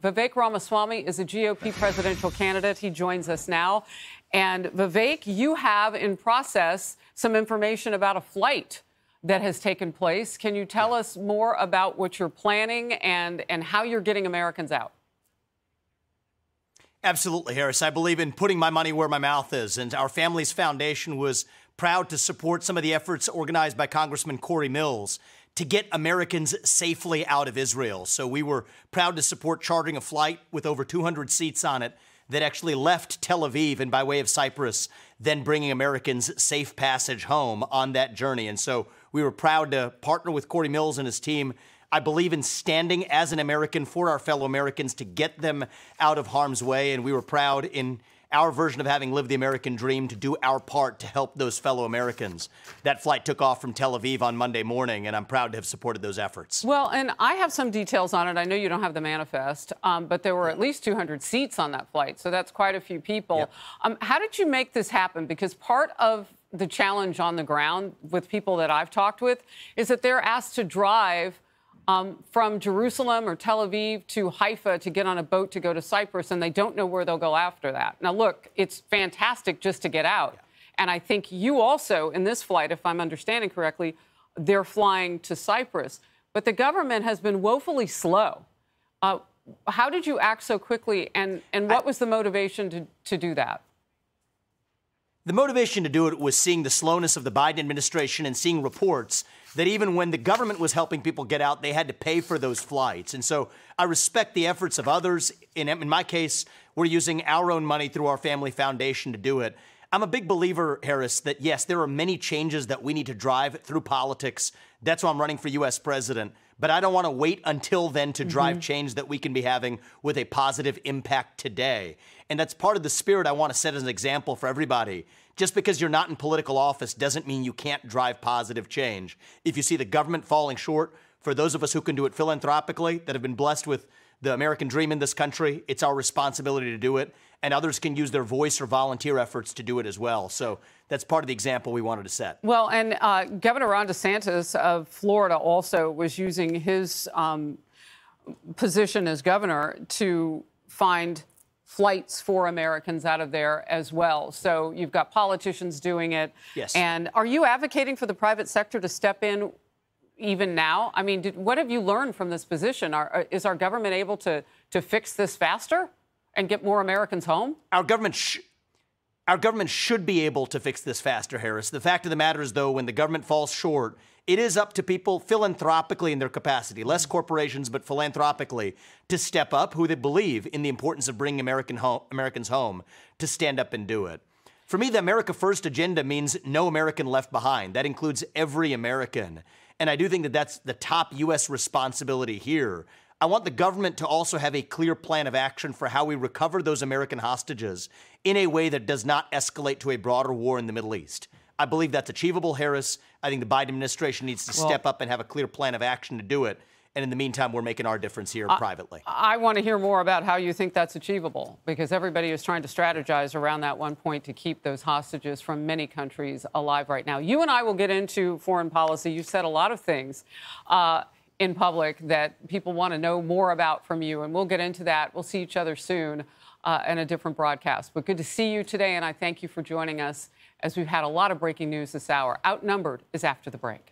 Vivek Ramaswamy is a GOP presidential candidate. He joins us now. And Vivek, you have in process some information about a flight that has taken place. Can you tell us more about what you're planning and, and how you're getting Americans out? Absolutely, Harris. I believe in putting my money where my mouth is. And our family's foundation was proud to support some of the efforts organized by Congressman Cory Mills to get Americans safely out of Israel. So we were proud to support chartering a flight with over 200 seats on it that actually left Tel Aviv and by way of Cyprus, then bringing Americans safe passage home on that journey. And so we were proud to partner with Cory Mills and his team. I believe in standing as an American for our fellow Americans to get them out of harm's way. And we were proud in our version of having lived the American dream to do our part to help those fellow Americans. That flight took off from Tel Aviv on Monday morning, and I'm proud to have supported those efforts. Well, and I have some details on it. I know you don't have the manifest, um, but there were at least 200 seats on that flight, so that's quite a few people. Yep. Um, how did you make this happen? Because part of the challenge on the ground with people that I've talked with is that they're asked to drive um, from Jerusalem or Tel Aviv to Haifa to get on a boat to go to Cyprus, and they don't know where they'll go after that. Now, look, it's fantastic just to get out. Yeah. And I think you also, in this flight, if I'm understanding correctly, they're flying to Cyprus. But the government has been woefully slow. Uh, how did you act so quickly, and, and what I, was the motivation to, to do that? The motivation to do it was seeing the slowness of the Biden administration and seeing reports that even when the government was helping people get out, they had to pay for those flights. And so I respect the efforts of others. In, in my case, we're using our own money through our family foundation to do it. I'm a big believer, Harris, that yes, there are many changes that we need to drive through politics. That's why I'm running for U.S. president. But I don't want to wait until then to drive mm-hmm. change that we can be having with a positive impact today. And that's part of the spirit I want to set as an example for everybody. Just because you're not in political office doesn't mean you can't drive positive change. If you see the government falling short, for those of us who can do it philanthropically, that have been blessed with the American dream in this country, it's our responsibility to do it. And others can use their voice or volunteer efforts to do it as well. So that's part of the example we wanted to set. Well, and uh, Governor Ron DeSantis of Florida also was using his um, position as governor to find flights for Americans out of there as well. So you've got politicians doing it. Yes. And are you advocating for the private sector to step in even now? I mean, did, what have you learned from this position? Are, uh, is our government able to, to fix this faster and get more Americans home? Our government our government should be able to fix this faster, Harris. The fact of the matter is, though, when the government falls short, it is up to people philanthropically in their capacity, less corporations, but philanthropically, to step up who they believe in the importance of bringing American Americans home, to stand up and do it. For me, the America First agenda means no American left behind. That includes every American. And I do think that that's the top U.S. responsibility here I want the government to also have a clear plan of action for how we recover those American hostages in a way that does not escalate to a broader war in the Middle East. I believe that's achievable, Harris. I think the Biden administration needs to well, step up and have a clear plan of action to do it. And in the meantime, we're making our difference here I, privately. I want to hear more about how you think that's achievable because everybody is trying to strategize around that one point to keep those hostages from many countries alive right now. You and I will get into foreign policy. You've said a lot of things. Uh, in public that people want to know more about from you. And we'll get into that. We'll see each other soon uh, in a different broadcast. But good to see you today, and I thank you for joining us as we've had a lot of breaking news this hour. Outnumbered is after the break.